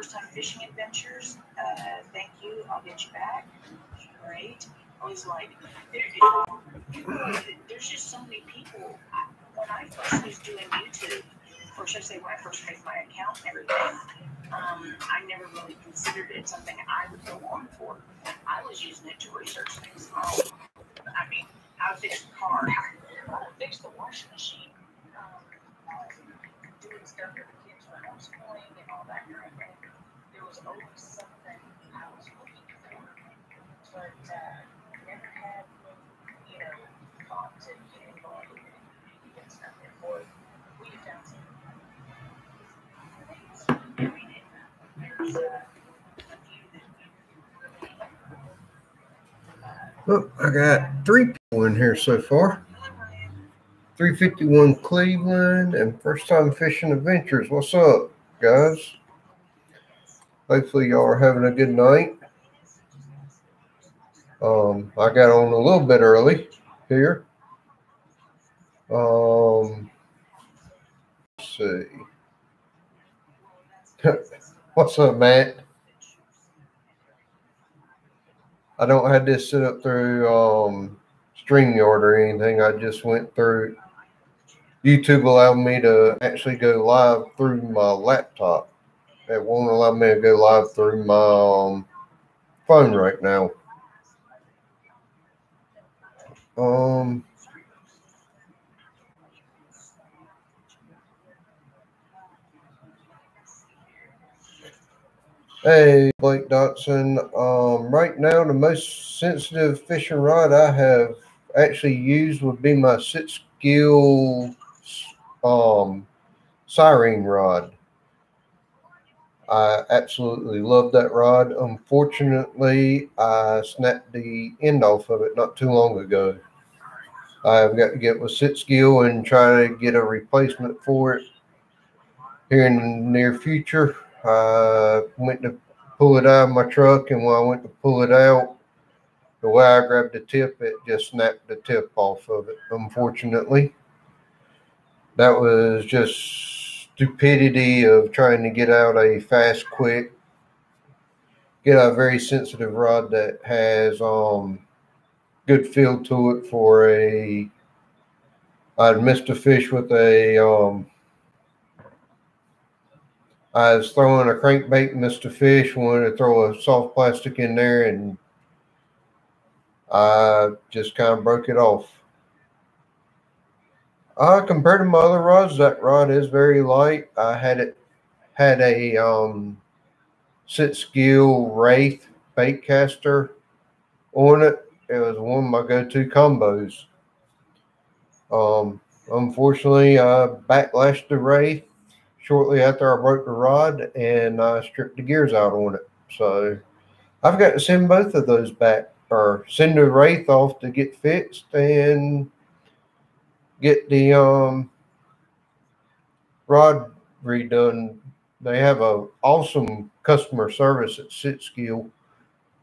first time fishing adventures. Uh, thank you. I'll get you back. Great. I was like, there, there's just so many people. When I first was doing YouTube, or should I say when I first created my account and everything, um, I never really considered it something I would go on for. I was using it to research things. Um, I mean, how to fix the car, how to fix the washing machine, um, doing stuff for the kids when homeschooling and all that kind of was something I was looking for, but uh, never had, you know, thought to get involved in it we I got three people in here so far. 351 Cleveland and First Time Fishing Adventures. What's up, guys? Hopefully, y'all are having a good night. Um, I got on a little bit early here. Um, let's see. What's up, Matt? I don't have this set up through um, StreamYard or anything. I just went through. YouTube allowed me to actually go live through my laptop. It won't allow me to go live through my um, phone right now. Um, Hey, Blake Dotson. Um, right now, the most sensitive fishing rod I have actually used would be my Sit Skill um, siren rod. I absolutely love that rod. Unfortunately, I snapped the end off of it not too long ago. I've got to get with Sit Skill and try to get a replacement for it here in the near future. I went to pull it out of my truck, and when I went to pull it out, the way I grabbed the tip, it just snapped the tip off of it, unfortunately. That was just stupidity of trying to get out a fast, quick, get a very sensitive rod that has um good feel to it for a I'd missed a fish with a um I was throwing a crankbait, missed a fish, wanted to throw a soft plastic in there, and I just kind of broke it off. Uh, compared to my other rods, that rod is very light. I had it had a um, sit skill wraith bait caster on it. It was one of my go-to combos. Um, unfortunately, I backlashed the wraith shortly after I broke the rod and I stripped the gears out on it. So I've got to send both of those back or send the Wraith off to get fixed and get the um, rod redone. They have a awesome customer service at Sit Skill.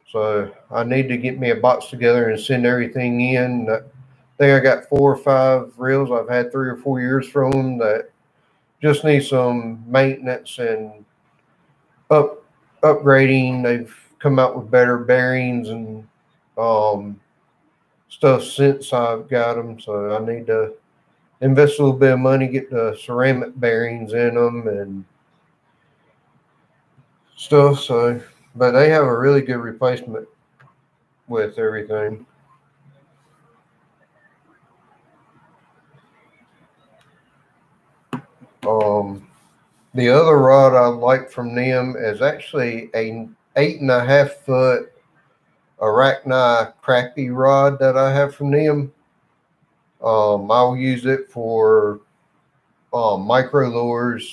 So I need to get me a box together and send everything in. I think I got four or five reels I've had three or four years from them that just need some maintenance and up upgrading. They've come out with better bearings and um, stuff since I've got them. So I need to invest a little bit of money, get the ceramic bearings in them and stuff. So, but they have a really good replacement with everything. Um, the other rod I like from them is actually a eight and a half foot Arachni crappie rod that I have from them. Um, I'll use it for um, micro lures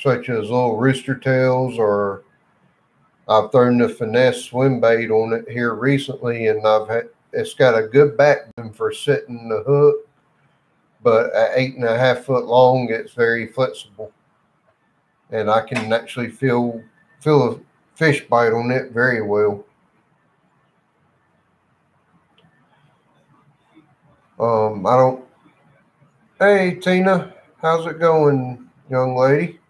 such as little rooster tails, or I've thrown the finesse swim bait on it here recently, and I've had it's got a good backbone for setting the hook but at eight and a half foot long, it's very flexible, and I can actually feel feel a fish bite on it very well. Um, I don't. Hey Tina, how's it going, young lady?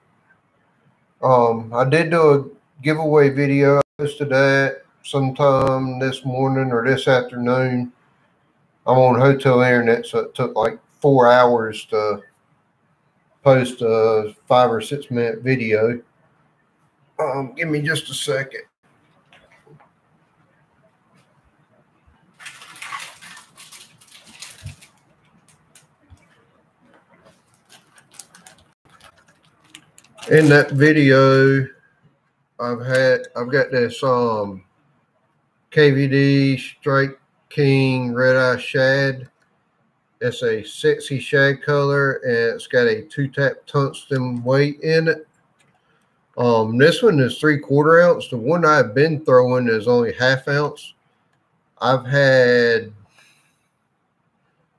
Um, I did do a giveaway video. I posted that sometime this morning or this afternoon. I'm on hotel internet, so it took like four hours to post a five or six minute video. Um, give me just a second. In that video, I've had I've got this um KVD Strike King Red Eye Shad. It's a sexy shad color and it's got a two tap tungsten weight in it. Um, this one is three quarter ounce. The one I've been throwing is only half ounce. I've had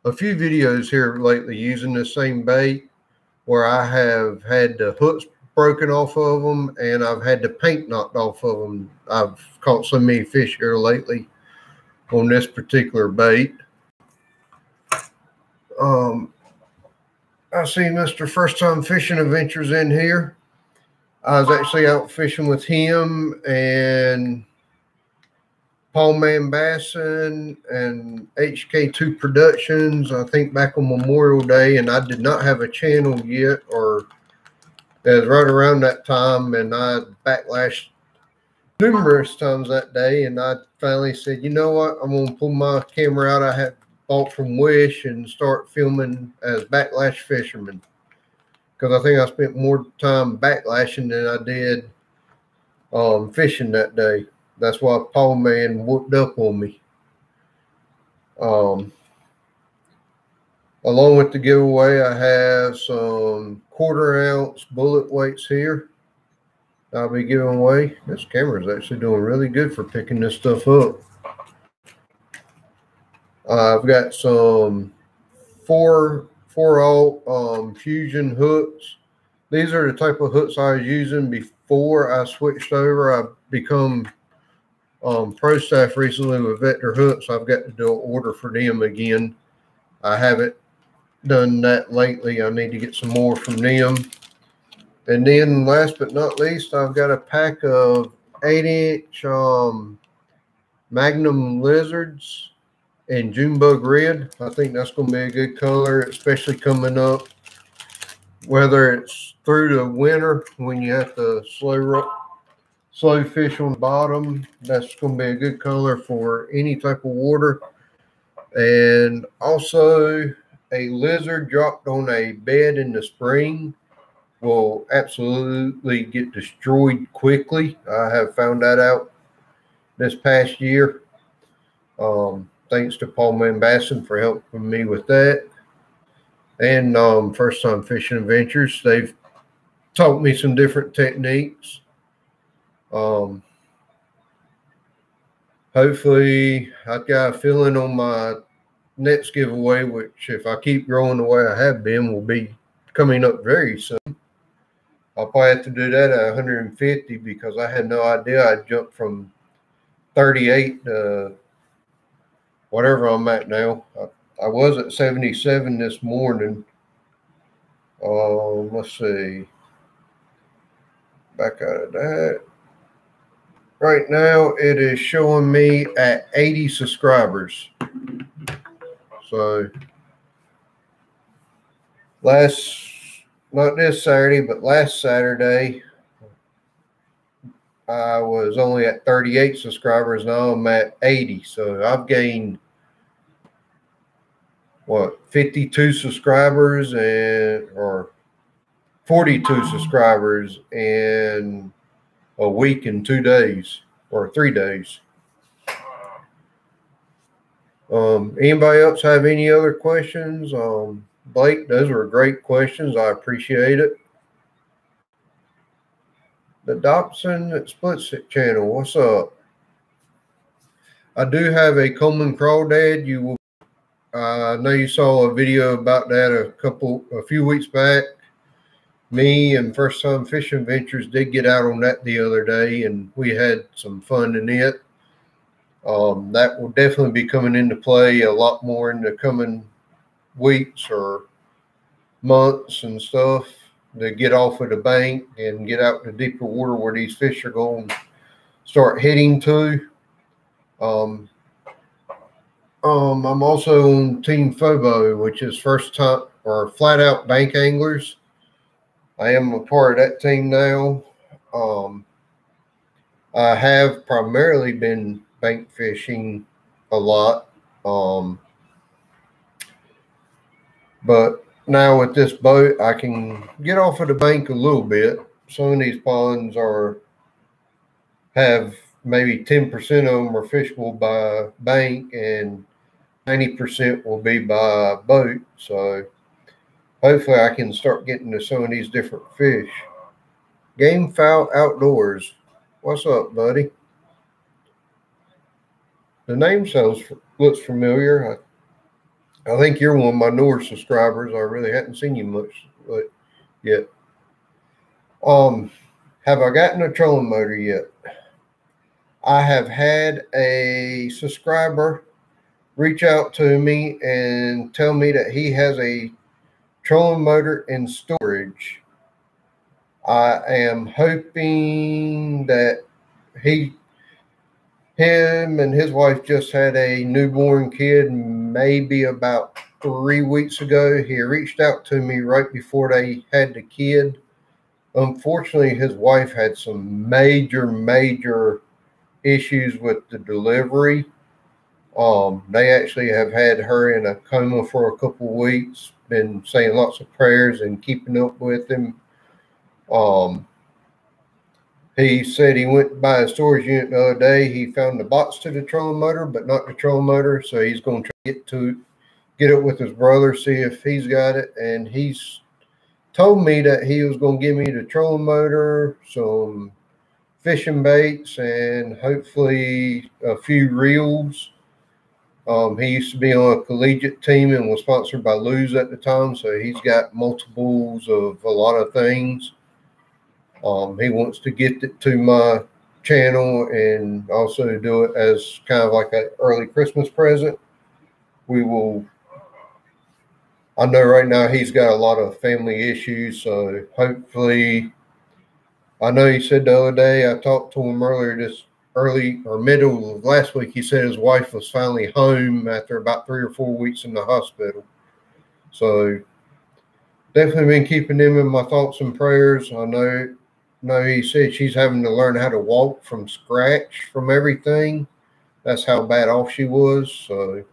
a few videos here lately using the same bait where I have had the hooks broken off of them and I've had the paint knocked off of them. I've caught so many fish here lately on this particular bait. Um, I see Mr. First Time Fishing Adventures in here. I was actually out fishing with him and Paul Man Bassin and HK2 Productions, I think back on Memorial Day, and I did not have a channel yet, or it was right around that time, and I backlashed numerous times that day, and I finally said, you know what, I'm gonna pull my camera out I had bought from Wish and start filming as backlash fisherman because I think I spent more time backlashing than I did um, fishing that day. That's why Paul Man whooped up on me. Um, along with the giveaway, I have some quarter ounce bullet weights here. I'll be giving away. This camera is actually doing really good for picking this stuff up. I've got some four four all um, fusion hooks. These are the type of hooks I was using before I switched over. I've become um, pro staff recently with Vector Hooks. I've got to do an order for them again. I haven't done that lately. I need to get some more from them. And then last but not least, I've got a pack of eight inch um, Magnum lizards and Junebug Red. I think that's going to be a good color, especially coming up. Whether it's through the winter when you have to slow slow fish on the bottom, that's going to be a good color for any type of water. And also, a lizard dropped on a bed in the spring will absolutely get destroyed quickly. I have found that out this past year. Um, thanks to Paul Man Bassin for helping me with that. And um, First Time Fishing Adventures. They've taught me some different techniques. Um, hopefully, I've got a feeling on my next giveaway, which, if I keep growing the way I have been, will be coming up very soon. I'll probably have to do that at 150 because I had no idea I jumped from 38 to whatever I'm at now. I, I was at 77 this morning. Um, let's see. Back out of that. Right now, it is showing me at 80 subscribers. So, last, not this Saturday, but last Saturday, I was only at 38 subscribers. Now I'm at 80. So I've gained what 52 subscribers and or 42 subscribers in a week and two days or three days. Um, anybody else have any other questions? Um, Blake, those were great questions. I appreciate it. The Dobson Splits channel, what's up? I do have a Coleman Crawdad. You will uh, I know you saw a video about that a couple, a few weeks back. Me and First Time Fishing Ventures did get out on that the other day, and we had some fun in it. Um, that will definitely be coming into play a lot more in the coming weeks or months and stuff. to get off of the bank and get out to deeper water where these fish are going to start heading to. Um, um, I'm also on Team Fobo, which is first time or flat out bank anglers. I am a part of that team now. Um, I have primarily been bank fishing a lot. Um, but now with this boat, I can get off of the bank a little bit. Some of these ponds are have maybe 10% of them are fishable by bank and 90% will be by boat. So hopefully I can start getting to some of these different fish. Game Fowl Outdoors. What's up, buddy? The name sounds looks familiar. I, I think you're one of my newer subscribers. I really hadn't seen you much but yet. Um, have I gotten a trolling motor yet? I have had a subscriber reach out to me and tell me that he has a trolling motor in storage. I am hoping that he, him and his wife just had a newborn kid maybe about three weeks ago. He reached out to me right before they had the kid. Unfortunately, his wife had some major, major issues with the delivery um, they actually have had her in a coma for a couple weeks, been saying lots of prayers and keeping up with him. Um, he said he went by a storage unit the other day. He found the box to the trolling motor, but not the trolling motor. So he's going to get to get it with his brother, see if he's got it. And he's told me that he was going to give me the trolling motor, some fishing baits, and hopefully a few reels um, he used to be on a collegiate team and was sponsored by Lew's at the time, so he's got multiples of a lot of things. Um, he wants to get it to my channel and also do it as kind of like an early Christmas present. We will. I know right now he's got a lot of family issues, so hopefully. I know he said the other day I talked to him earlier this early or middle of last week, he said his wife was finally home after about three or four weeks in the hospital. So definitely been keeping him in my thoughts and prayers. I know, know he said she's having to learn how to walk from scratch from everything. That's how bad off she was. So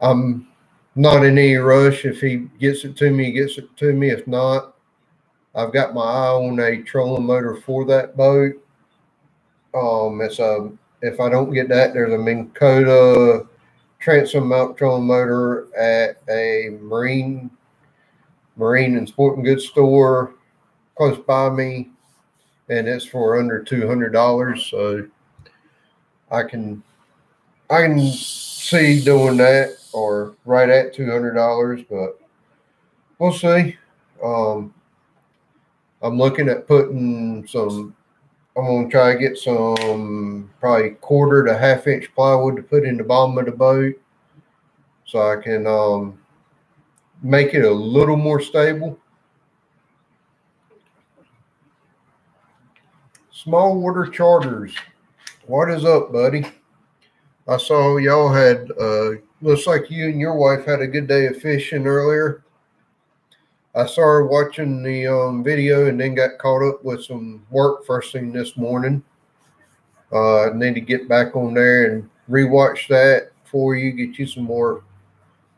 I'm not in any rush. If he gets it to me, he gets it to me. If not, I've got my eye on a trolling motor for that boat um, it's a if I don't get that, there's a Minn Kota transom mount trolling motor at a marine marine and sporting goods store close by me, and it's for under two hundred dollars. So I can I can see doing that or right at two hundred dollars, but we'll see. Um, I'm looking at putting some I'm gonna try to get some probably quarter to half inch plywood to put in the bottom of the boat so I can um, make it a little more stable. Small water charters. What is up, buddy? I saw y'all had uh looks like you and your wife had a good day of fishing earlier. I started watching the um, video and then got caught up with some work first thing this morning. Uh, I need to get back on there and rewatch that for you, get you some more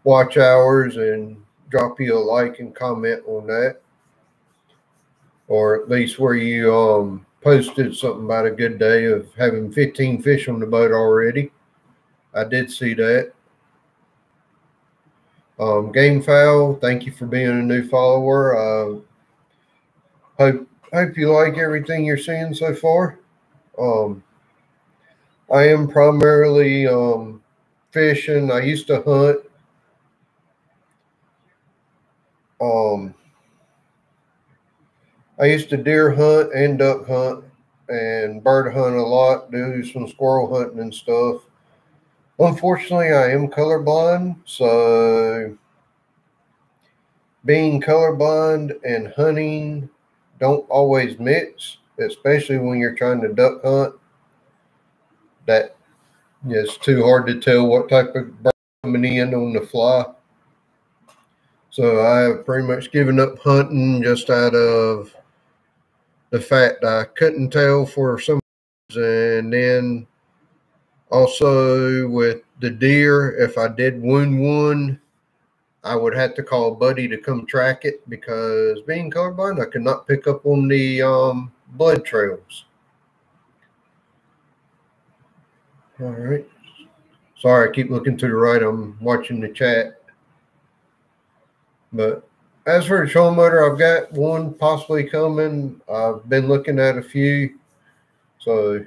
watch hours and drop you a like and comment on that. Or at least where you um, posted something about a good day of having 15 fish on the boat already. I did see that. Um, Game Fowl, thank you for being a new follower. Uh, hope hope you like everything you're seeing so far. Um, I am primarily um, fishing. I used to hunt. Um, I used to deer hunt and duck hunt and bird hunt a lot, do some squirrel hunting and stuff. Unfortunately, I am colorblind, so being colorblind and hunting don't always mix, especially when you're trying to duck hunt. That is too hard to tell what type of bird coming in on the fly. So I have pretty much given up hunting just out of the fact I couldn't tell for some and then also with the deer, if I did wound one, I would have to call buddy to come track it because being colorblind, I could not pick up on the um, blood trails. All right. Sorry, I keep looking to the right. I'm watching the chat. But as for the trolling motor, I've got one possibly coming. I've been looking at a few. So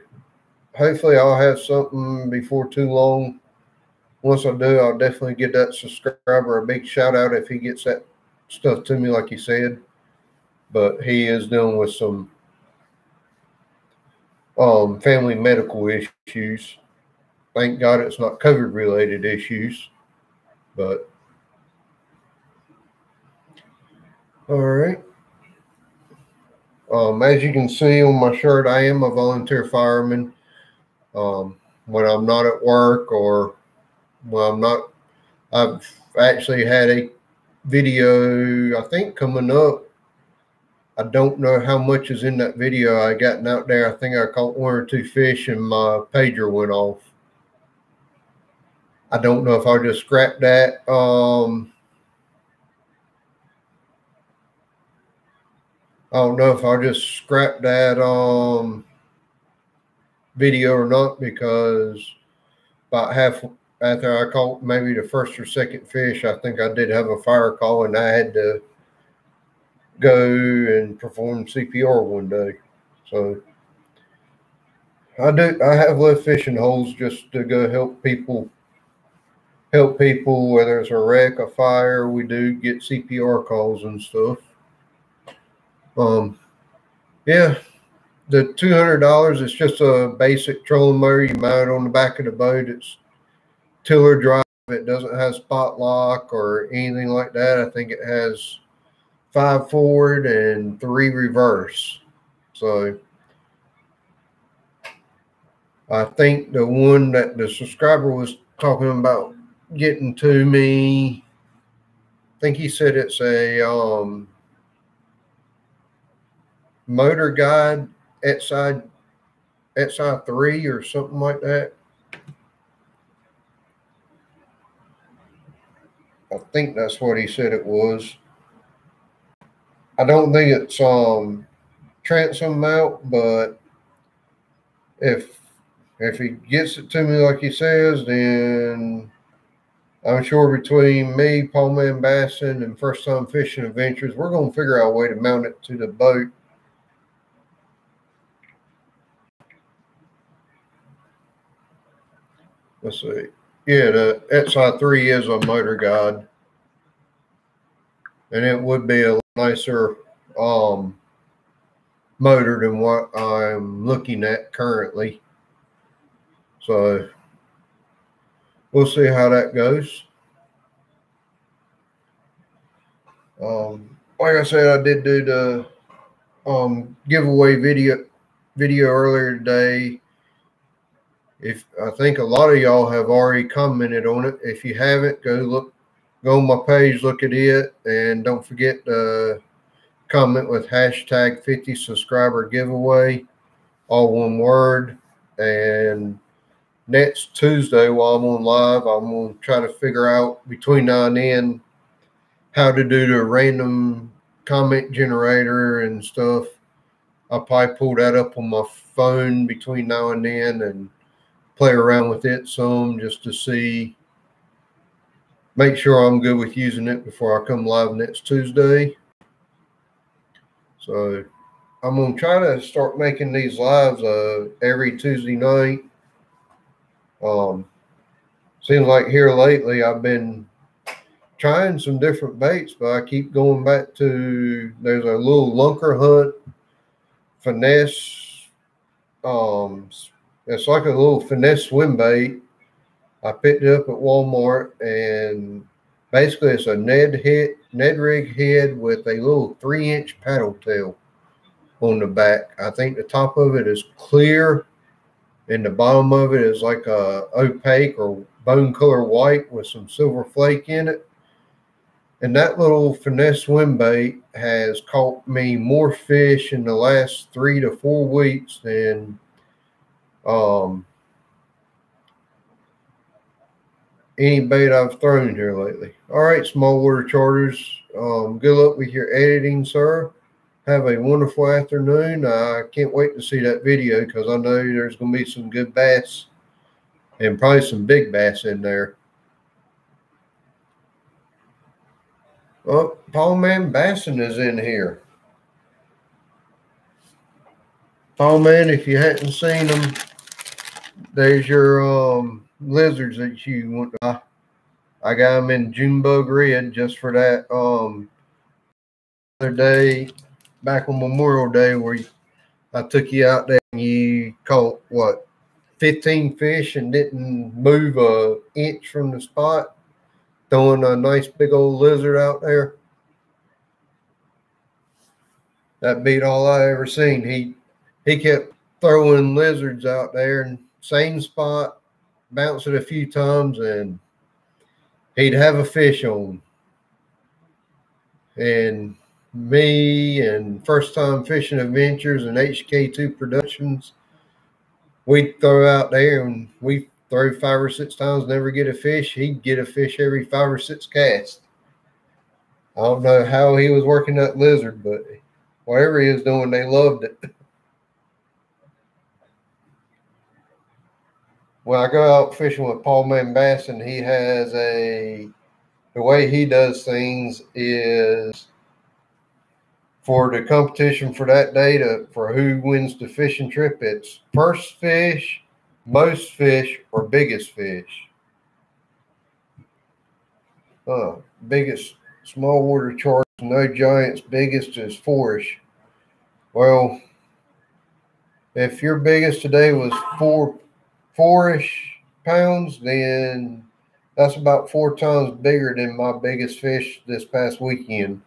hopefully I'll have something before too long once I do, I'll definitely get that subscriber a big shout out if he gets that stuff to me, like he said. But he is dealing with some um, family medical issues. Thank God it's not COVID related issues. But all right. Um, as you can see on my shirt, I am a volunteer fireman. Um, when I'm not at work or well, I'm not. I've actually had a video, I think, coming up. I don't know how much is in that video I gotten out there. I think I caught one or two fish and my pager went off. I don't know if I'll just scrap that. Um, I don't know if I'll just scrap that um, video or not because about half after I caught maybe the first or second fish, I think I did have a fire call and I had to go and perform CPR one day. So I do I have left fishing holes just to go help people help people whether it's a wreck, a fire, we do get CPR calls and stuff. Um yeah, the two hundred dollars is just a basic trolling motor. You mount it on the back of the boat. It's tiller drive. It doesn't have spot lock or anything like that. I think it has five forward and three reverse. So I think the one that the subscriber was talking about getting to me, I think he said it's a um, motor guide at side at side three or something like that. I think that's what he said it was. I don't think it's um transom mount, but if if he gets it to me like he says, then I'm sure between me, Paul Man Bassin, and First Time Fishing Adventures, we're going to figure out a way to mount it to the boat. Let's see. Yeah, the XI3 is a motor guide. And it would be a nicer um, motor than what I'm looking at currently. So we'll see how that goes. Um, like I said, I did do the um, giveaway video video earlier today if I think a lot of y'all have already commented on it. If you haven't, go look, go on my page, look at it, and don't forget to comment with hashtag 50 subscriber giveaway, all one word. And next Tuesday, while I'm on live, I'm going to try to figure out between now and then how to do the random comment generator and stuff. I'll probably pull that up on my phone between now and then and play around with it some just to see, make sure I'm good with using it before I come live next Tuesday. So I'm going to try to start making these lives uh, every Tuesday night. Um, seems like here lately I've been trying some different baits, but I keep going back to there's a little Lunkerhunt finesse um, it's like a little finesse swim bait. I picked it up at Walmart and Basically, it's a Ned head, Ned rig head with a little three inch paddle tail on the back. I think the top of it is clear and the bottom of it is like a opaque or bone color white with some silver flake in it. And that little finesse swim bait has caught me more fish in the last three to four weeks than um, any bait I've thrown here lately. All right, small water charters. Um, good luck with your editing, sir. Have a wonderful afternoon. I can't wait to see that video because I know there's going to be some good bass and probably some big bass in there. Oh, Paul Man Bassin is in here. Paul Man, if you hadn't seen them, there's your um, lizards that you want to. I got them in June bug red just for that um other day back on Memorial Day where you, I took you out there and you caught what 15 fish and didn't move a inch from the spot, throwing a nice big old lizard out there. That beat all I ever seen. He he kept throwing lizards out there and same spot, bounce it a few times, and he'd have a fish on. And me and First Time Fishing Adventures and HK2 Productions, we'd throw out there and we throw five or six times, never get a fish. He'd get a fish every five or six casts. I don't know how he was working that lizard, but whatever he was doing, they loved it. when I go out fishing with Paul Man Bass, and he has a the way he does things is for the competition for that day to for who wins the fishing trip. It's first fish, most fish, or biggest fish. Uh, biggest small water charge, no giants. Biggest is fourish. Well, if your biggest today was four four-ish pounds, then that's about four times bigger than my biggest fish this past weekend.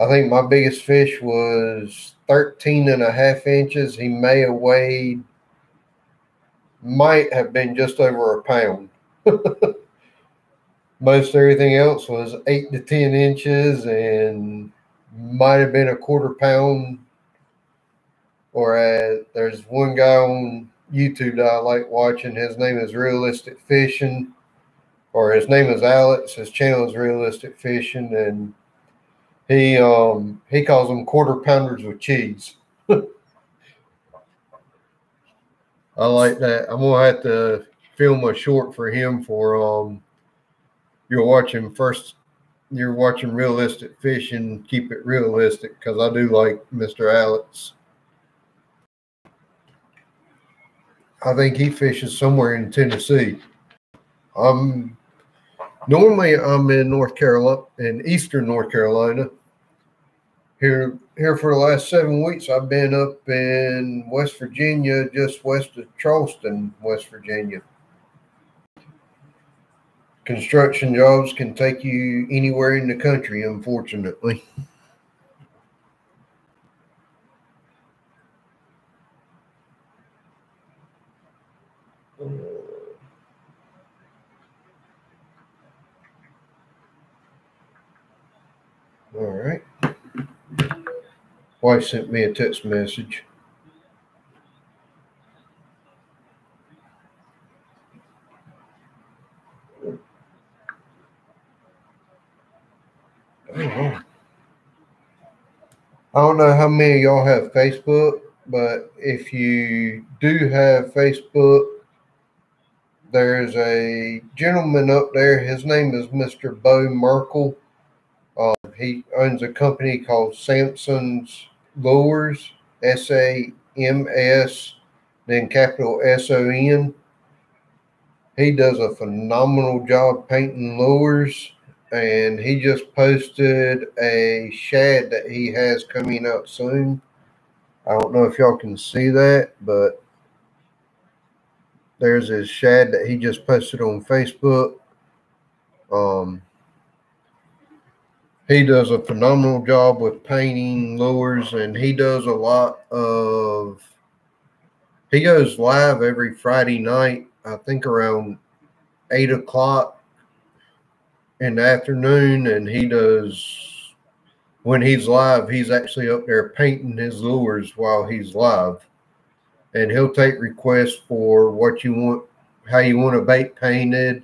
I think my biggest fish was 13 and a half inches. He may have weighed, might have been just over a pound. Most everything else was eight to 10 inches and might have been a quarter pound. Or uh, there's one guy on YouTube that I like watching. His name is Realistic Fishing, or his name is Alex. His channel is Realistic Fishing, and he um he calls them quarter pounders with cheese. I like that. I'm gonna have to film a short for him for um you're watching first you're watching realistic fishing keep it realistic because i do like mr alex I think he fishes somewhere in Tennessee. Um, normally I'm in North Carolina, in Eastern North Carolina. Here, here for the last seven weeks, I've been up in West Virginia, just west of Charleston, West Virginia. Construction jobs can take you anywhere in the country, unfortunately. All right. Wife sent me a text message. I don't know how many of y'all have Facebook, but if you do have Facebook, there's a gentleman up there. His name is Mr. Bo Merkel. He owns a company called Samson's Lures, S A M S, then capital S O N. He does a phenomenal job painting lures, and he just posted a shad that he has coming out soon. I don't know if y'all can see that, but there's his shad that he just posted on Facebook. Um, he does a phenomenal job with painting lures, and he does a lot of. He goes live every Friday night, I think around eight o'clock in the afternoon, and he does. When he's live, he's actually up there painting his lures while he's live, and he'll take requests for what you want, how you want a bait painted,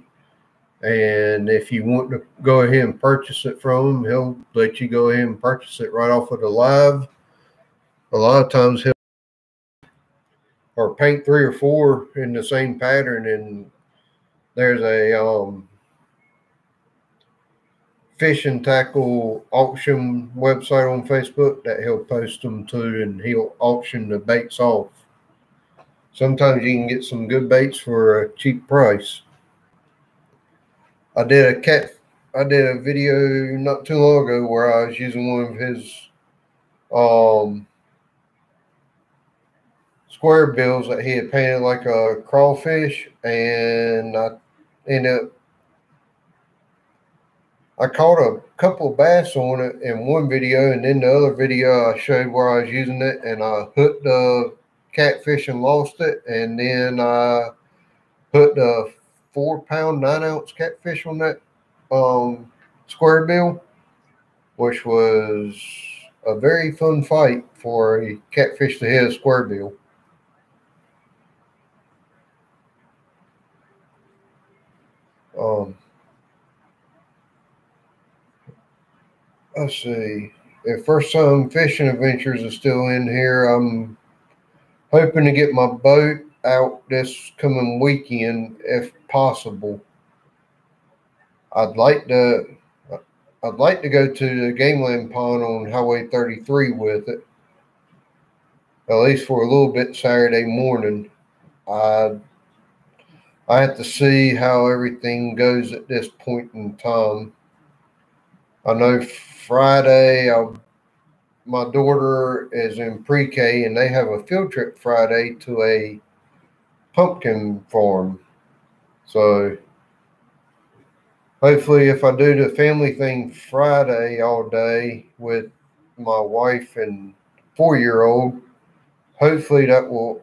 and if you want to go ahead and purchase it from him, he'll let you go ahead and purchase it right off of the live. A lot of times he'll or paint three or four in the same pattern and there's a um, fishing tackle auction website on Facebook that he'll post them to and he'll auction the baits off. Sometimes you can get some good baits for a cheap price. I did a cat. I did a video not too long ago where I was using one of his um, square bills that he had painted like a crawfish, and I ended up. I caught a couple bass on it in one video, and then the other video I showed where I was using it, and I hooked the catfish and lost it, and then I put the four pound, nine ounce catfish on that um, square bill, which was a very fun fight for a catfish to hit a square bill. Um, let's see. If First Time Fishing Adventures is still in here, I'm hoping to get my boat out this coming weekend if possible. I'd like to I'd like to go to the Gameland Pond on Highway 33 with it, at least for a little bit Saturday morning. I I have to see how everything goes at this point in time. I know Friday I'll my daughter is in pre-K and they have a field trip Friday to a pumpkin farm. So hopefully, if I do the family thing Friday all day with my wife and four year old, hopefully that will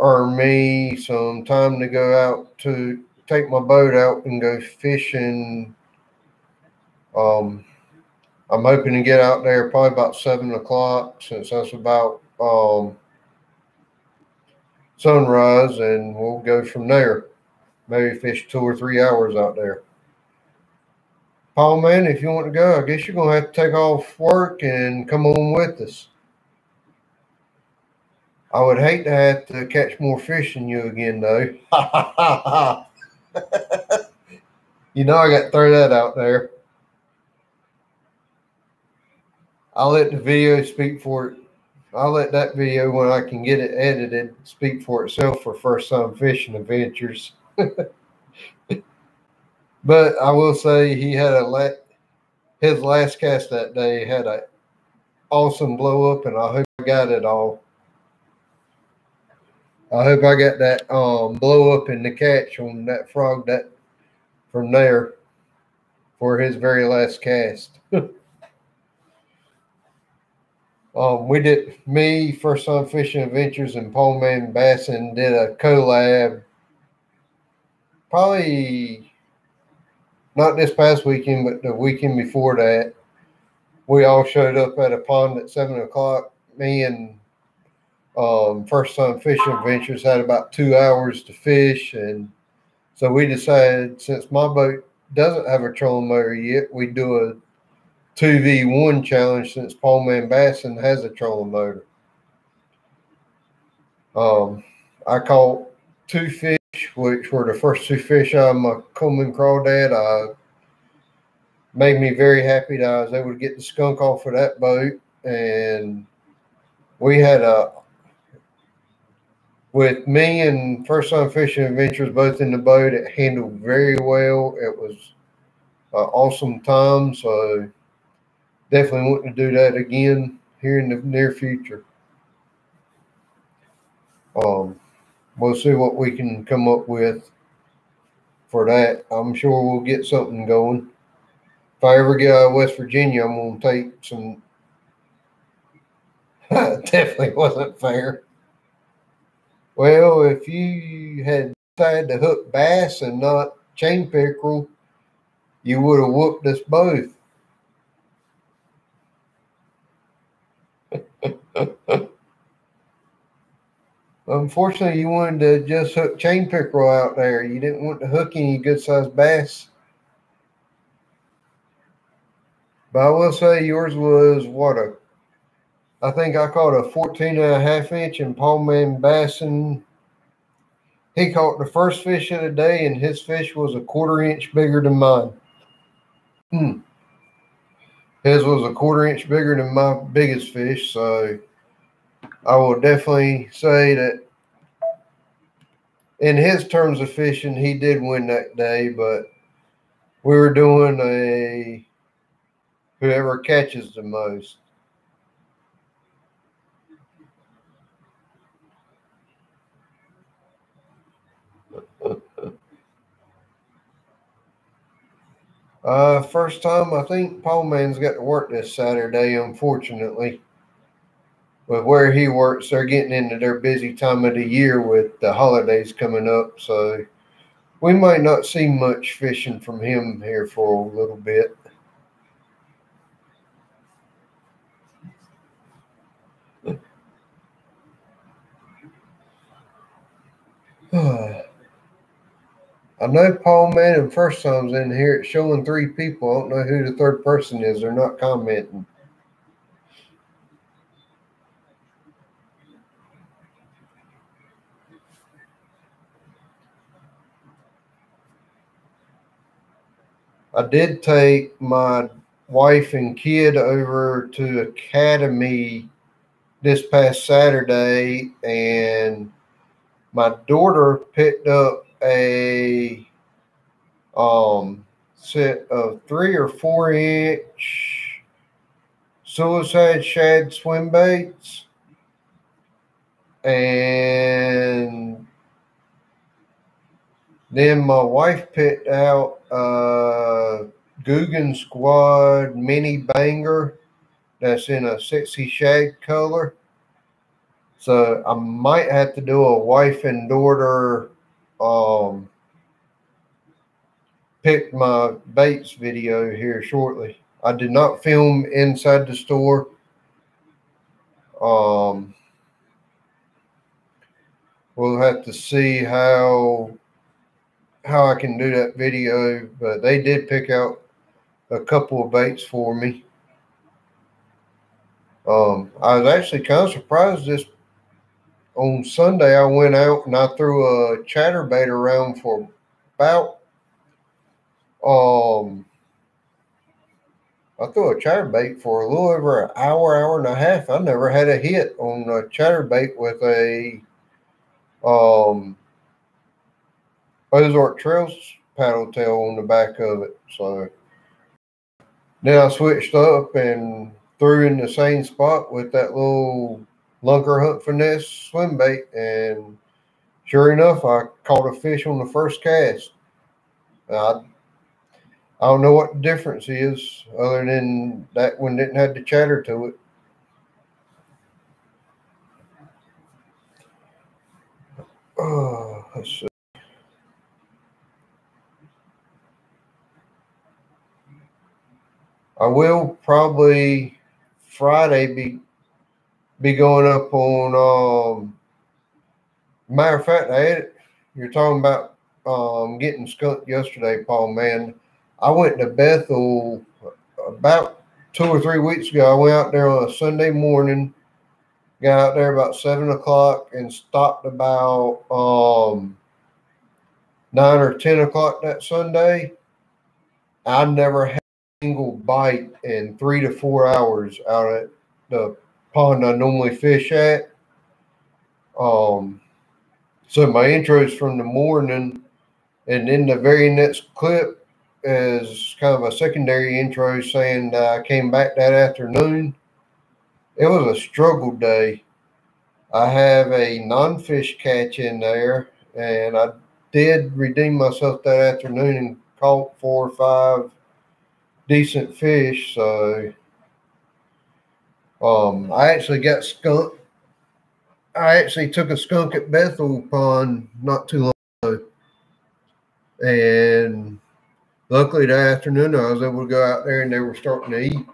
earn me some time to go out to take my boat out and go fishing. Um, I'm hoping to get out there probably about seven o'clock since that's about um, sunrise, and we'll go from there. Maybe fish two or three hours out there. Paul, man, if you want to go, I guess you're going to have to take off work and come on with us. I would hate to have to catch more fish than you again, though. you know, I got to throw that out there. I'll let the video speak for it I'll let that video when I can get it edited speak for itself for first time fishing adventures. but I will say he had a let his last cast that day had a awesome blow up, and I hope I got it all. I hope I got that um, blow up in the catch on that frog that from there for his very last cast. Um, we did me first time fishing adventures and Paul Man Bassin did a collab. Probably not this past weekend, but the weekend before that. We all showed up at a pond at seven o'clock. Me and um, first time fishing adventures had about two hours to fish, and so we decided since my boat doesn't have a trolling motor yet, we do a 2v1 challenge since Paul Man Bassin has a trolling motor. Um, I caught two fish, which were the first two fish I'm a Coleman crawdad. I made me very happy that I was able to get the skunk off of that boat. And we had a, with me and First Time Fishing Adventures both in the boat, it handled very well. It was an awesome time. So definitely want to do that again here in the near future. Um, we'll see what we can come up with for that. I'm sure we'll get something going. if I ever get out of West Virginia, I'm gonna take some. Definitely wasn't fair. Well, if you had tried to hook bass and not chain pickerel, you would have whooped us both. Unfortunately, you wanted to just hook chain pickerel out there. You didn't want to hook any good sized bass. But I will say yours was what a, I think I caught a 14 and a half inch and Paul Man Bassin. He caught the first fish of the day and his fish was a quarter inch bigger than mine. Hmm. His was a quarter inch bigger than my biggest fish. So I will definitely say that in his terms of fishing, he did win that day, but we were doing a whoever catches the most. Uh, first time I think Paul Man's got to work this Saturday, unfortunately. With where he works, they're getting into their busy time of the year with the holidays coming up. So we might not see much fishing from him here for a little bit. I know Paul Manning first time's in here. It's showing three people. I don't know who the third person is. They're not commenting. I did take my wife and kid over to Academy this past Saturday, and my daughter picked up a um, set of three or four inch suicide shad swim baits and then my wife picked out a Googan Squad mini banger that's in a sexy shad color. So I might have to do a wife and daughter um, pick my baits video here shortly. I did not film inside the store. Um, we'll have to see how how I can do that video, but they did pick out a couple of baits for me. Um, I was actually kind of surprised this on Sunday, I went out and I threw a chatterbait around for about um I threw a chatterbait for a little over an hour, hour and a half. I never had a hit on a chatterbait with a um Ozark Trails paddle tail on the back of it. So then I switched up and threw in the same spot with that little Lunkerhunt finesse swim bait, and sure enough, I caught a fish on the first cast. I, I don't know what the difference is, other than that one didn't have the chatter to it. Oh, let's see. I will probably Friday be be going up on. Um, matter of fact, I had, you're talking about um, getting skunked yesterday, Paul. Man, I went to Bethel about two or three weeks ago. I went out there on a Sunday morning, got out there about seven o'clock, and stopped about um, nine or ten o'clock that Sunday. I never had a single bite in three to four hours out at the pond I normally fish at. Um, so my intro is from the morning, and then the very next clip is kind of a secondary intro saying I came back that afternoon. It was a struggle day. I have a non-fish catch in there, and I did redeem myself that afternoon and caught four or five decent fish. So um, I actually got skunk. I actually took a skunk at Bethel Pond not too long ago. And luckily that afternoon I was able to go out there and they were starting to eat.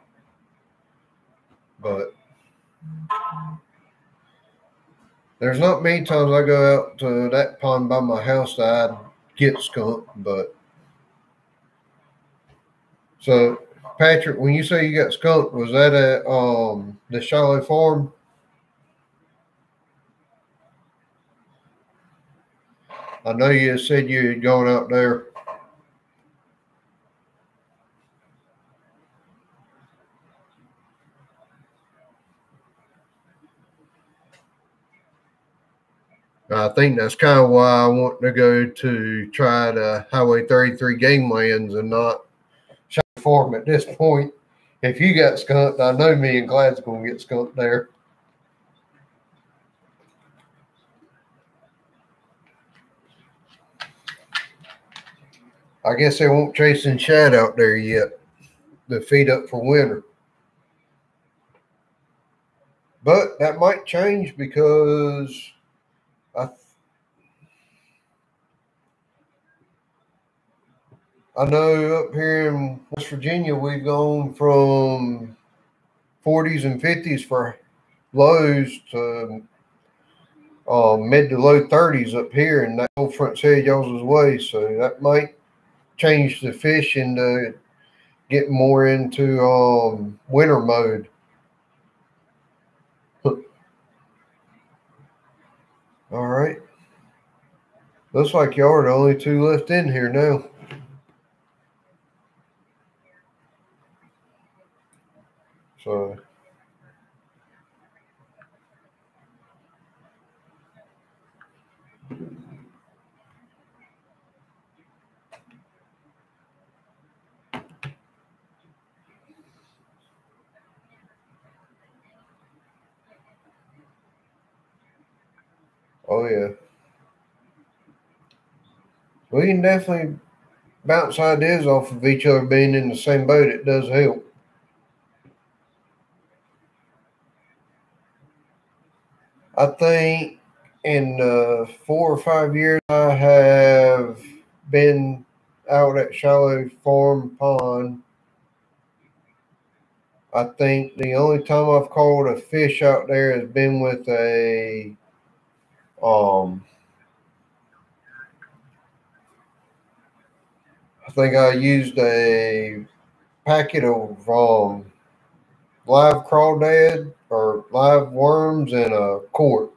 But there's not many times I go out to that pond by my house that I get skunk, but so Patrick, when you say you got skunk, was that at um the Shiloh farm? I know you said you had gone out there. I think that's kind of why I want to go to try the Highway 33 game lands and not Farm at this point. If you got skunked, I know me and Glad's going to get skunked there. I guess they won't chase chasing shad out there yet. The feed up for winter. But that might change because I I know up here in West Virginia, we've gone from 40s and 50s for lows to uh, mid to low 30s up here, and that old front side y'all's way. So that might change the fish and get more into um, winter mode. All right. Looks like y'all are the only two left in here now. So Oh yeah. We can definitely bounce ideas off of each other being in the same boat. It does help. I think in uh, four or five years, I have been out at Shallow Farm Pond. I think the only time I've caught a fish out there has been with a um I think I used a packet of um live crawdad or live worms in a cork.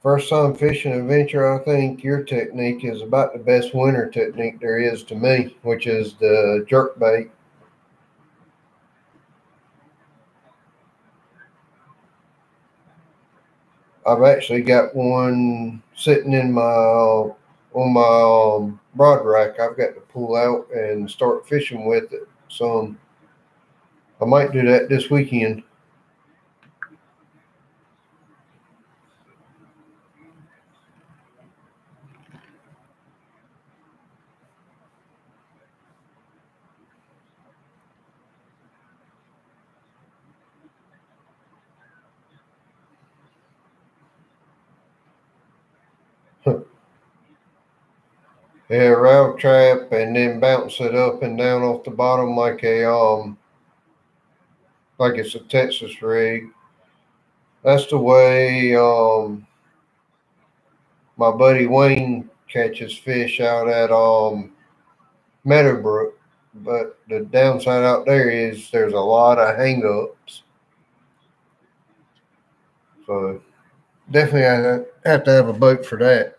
First time fishing adventure, I think your technique is about the best winter technique there is to me, which is the jerk bait. I've actually got one sitting in my on my um, rod rack. I've got to pull out and start fishing with it. So I might do that this weekend. Yeah, rail trap and then bounce it up and down off the bottom like a um like it's a Texas rig. That's the way um my buddy Wayne catches fish out at um Meadowbrook. But the downside out there is there's a lot of hangups. So definitely I have to have a boat for that.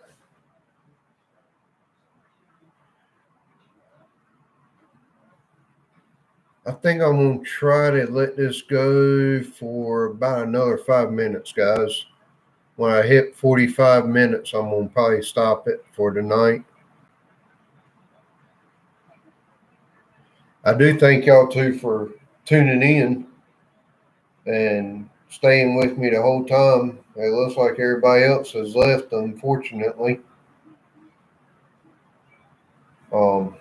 I think I'm going to try to let this go for about another five minutes, guys. When I hit 45 minutes, I'm going to probably stop it for tonight. I do thank y'all too for tuning in and staying with me the whole time. It looks like everybody else has left, unfortunately. Um,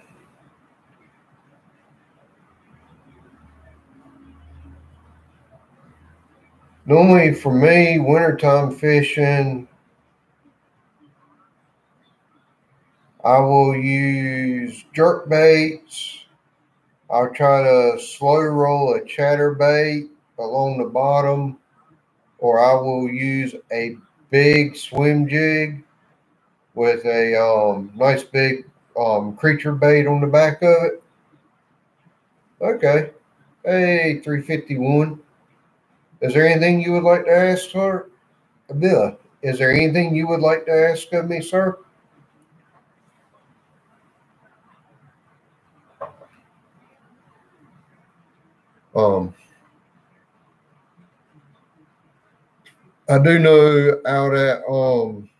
normally for me, wintertime fishing, I will use jerk baits. I'll try to slow roll a chatter bait along the bottom, or I will use a big swim jig with a um, nice big um, creature bait on the back of it. Okay. Hey, 351. Is there anything you would like to ask, sir? Bill, is there anything you would like to ask of me, sir? Um, I do know out at um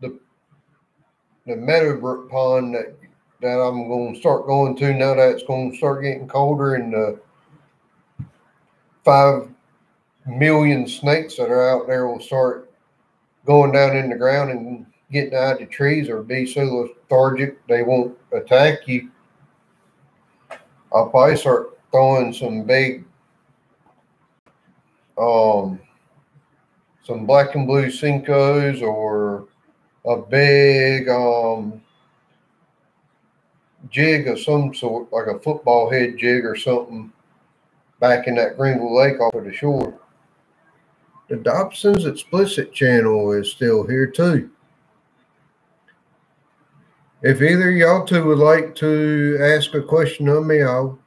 the the Meadowbrook pond that that I'm going to start going to now that it's going to start getting colder and the five million snakes that are out there will start going down in the ground and getting out of trees or be so lethargic they won't attack you. I'll probably start throwing some big, um, some black and blue Senkos or a big um, jig of some sort, like a football head jig or something, back in that Greenville Lake off of the shore. The Dobson's Explicit channel is still here too. If either y'all two would like to ask a question of me, I'll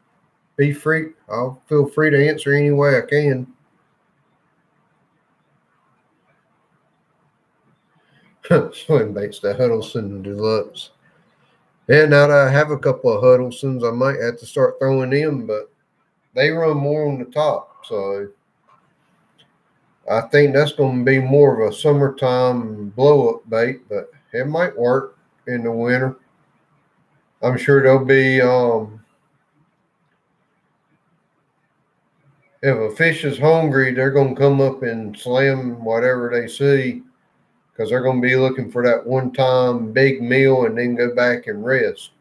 be free. I'll feel free to answer any way I can. Swim baits the Huddleston Deluxe. And now that I have a couple of Huddlestons, I might have to start throwing them, but they run more on the top. So I think that's going to be more of a summertime blow up bait, but it might work in the winter. I'm sure there'll be um, if a fish is hungry, they're going to come up and slam whatever they see because they're going to be looking for that one time big meal and then go back and rest.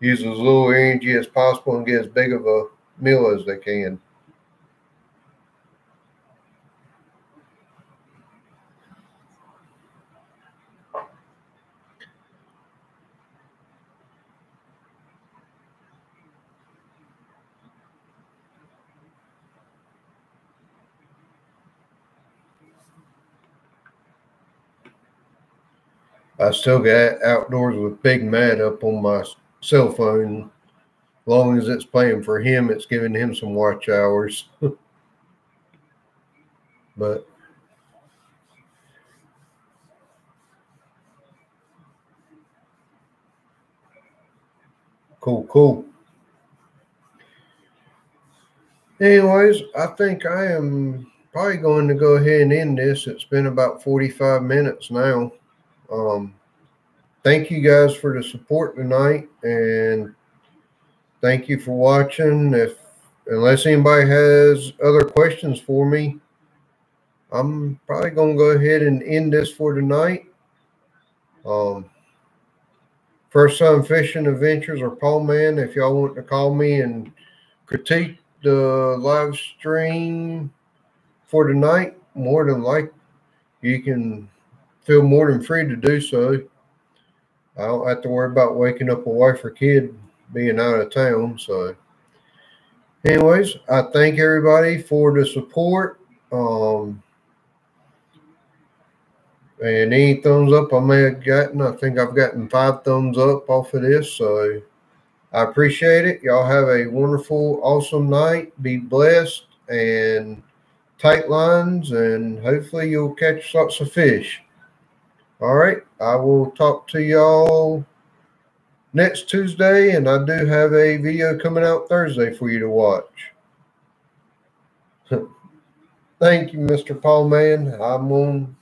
Use as little energy as possible and get as big of a meal as they can. I still got outdoors with Big Matt up on my cell phone. Long as it's playing for him, it's giving him some watch hours. but cool, cool. Anyways, I think I am probably going to go ahead and end this. It's been about 45 minutes now. Um, thank you guys for the support tonight, and thank you for watching. If unless anybody has other questions for me, I'm probably gonna go ahead and end this for tonight. Um, First Time Fishing Adventures or Paul Man, if y'all want to call me and critique the live stream for tonight, more than like you can feel more than free to do so. I don't have to worry about waking up a wife or kid being out of town. So, anyways, I thank everybody for the support. Um, and any thumbs up I may have gotten, I think I've gotten five thumbs up off of this. So, I appreciate it. Y'all have a wonderful, awesome night. Be blessed and tight lines, and hopefully, you'll catch lots of fish. All right. I will talk to y'all next Tuesday, and I do have a video coming out Thursday for you to watch. Thank you, Mr. Paul Man. I'm going to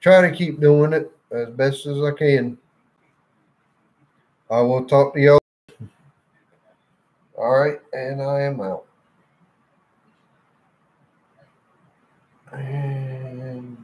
try to keep doing it as best as I can. I will talk to y'all. All right, and I am out. And